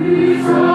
Jesus.